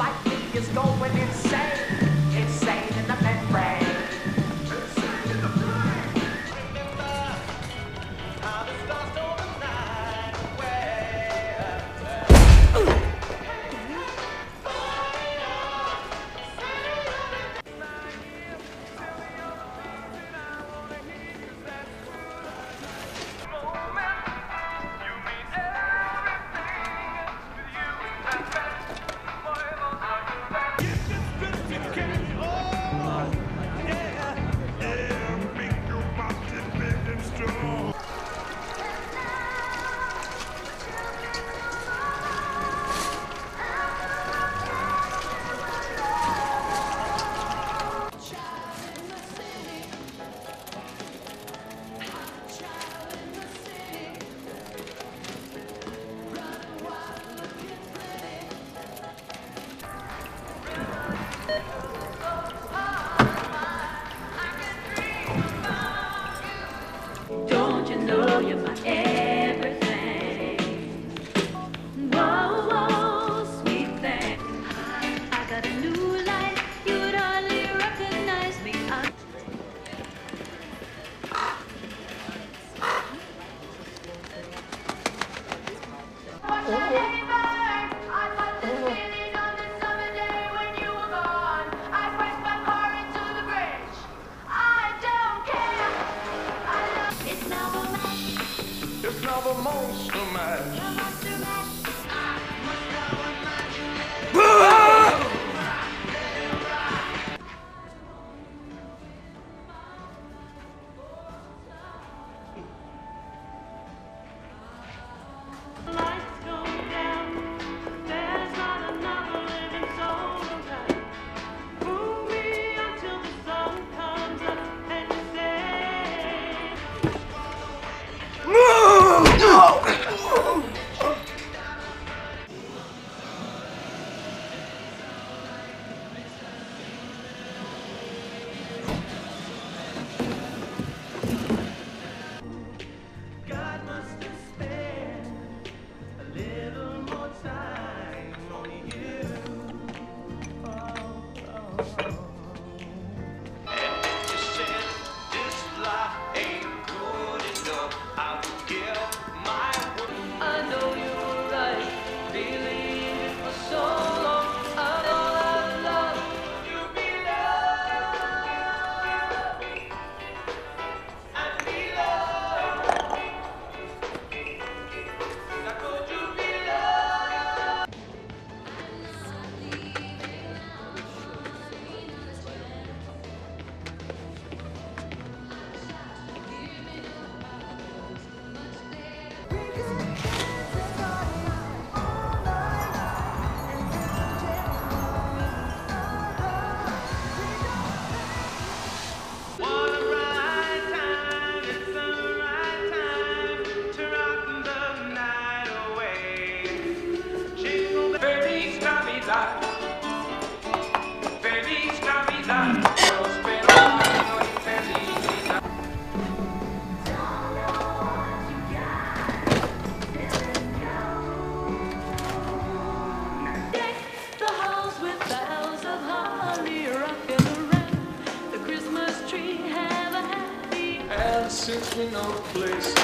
like me is going insane, insane. No our place.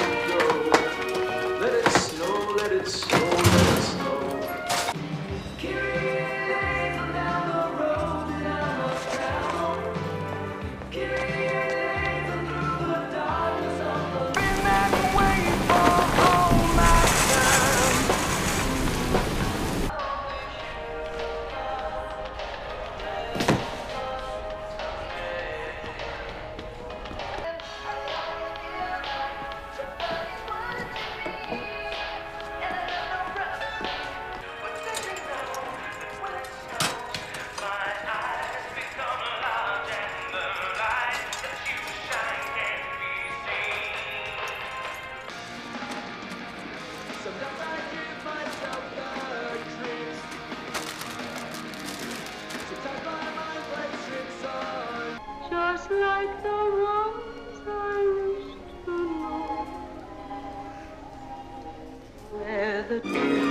where the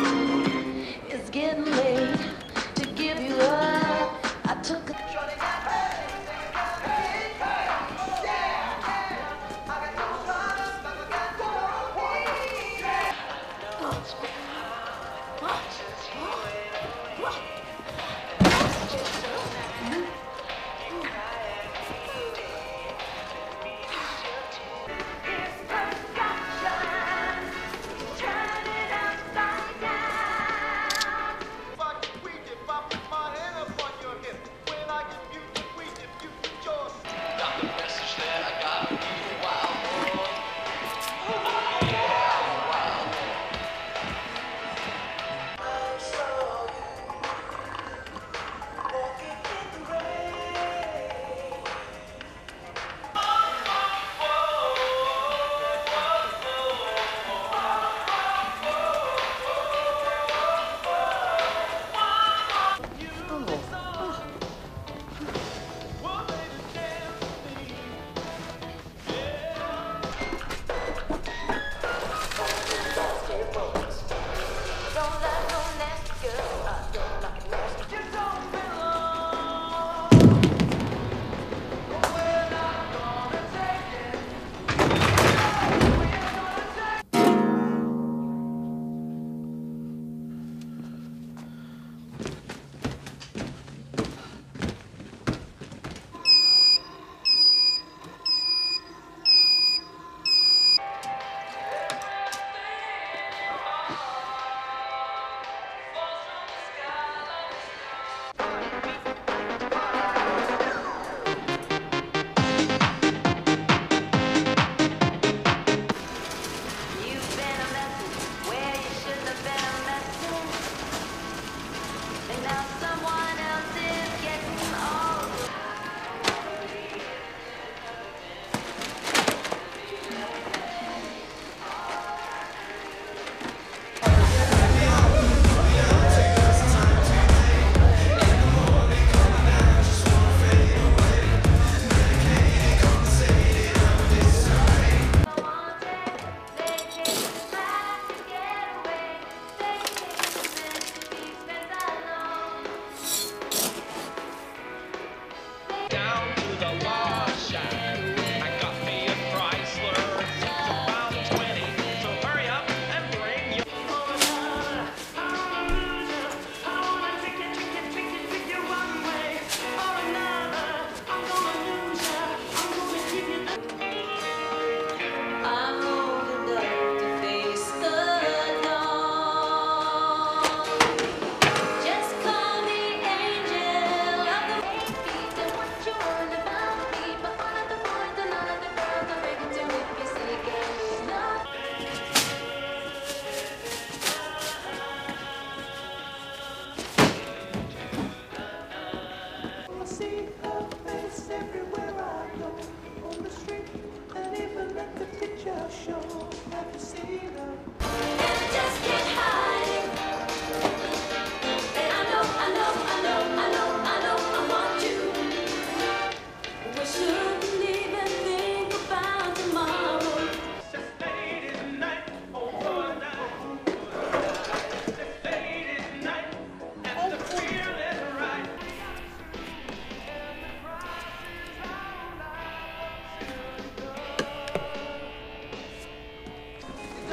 see her face everywhere.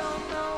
don't know.